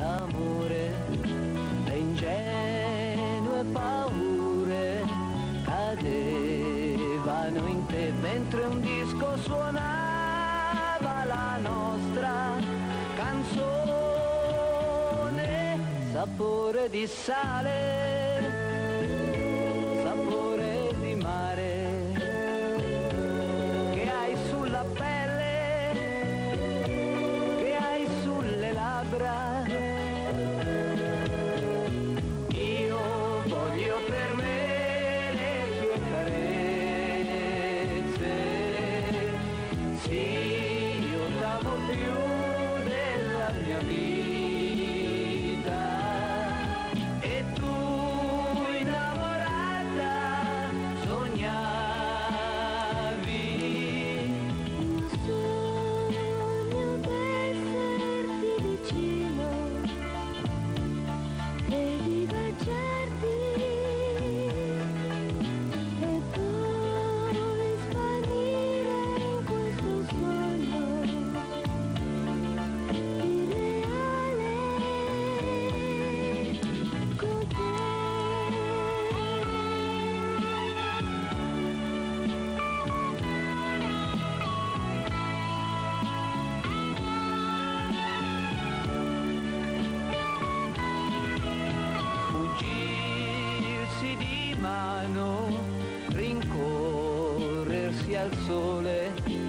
d'amore, le ingenue paure cadevano in te mentre un disco suonava la nostra canzone, sapore di sale. Be al sole.